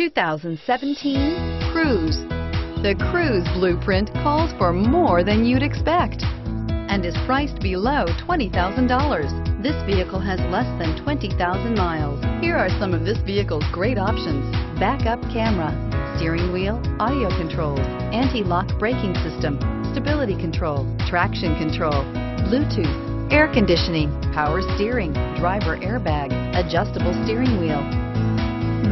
2017 Cruze. The Cruze blueprint calls for more than you'd expect and is priced below $20,000. This vehicle has less than 20,000 miles. Here are some of this vehicle's great options. Backup camera, steering wheel, audio controls, anti-lock braking system, stability control, traction control, Bluetooth, air conditioning, power steering, driver airbag, adjustable steering wheel.